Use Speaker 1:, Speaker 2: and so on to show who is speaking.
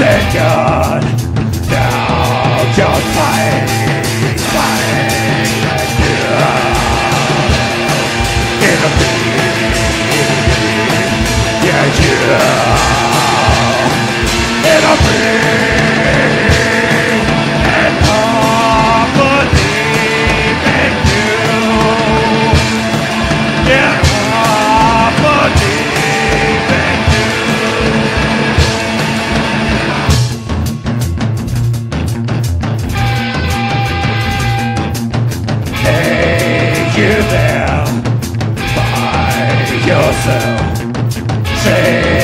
Speaker 1: and gun down your fight, fight, yeah. In a beat, yeah, and in you. Yeah, Say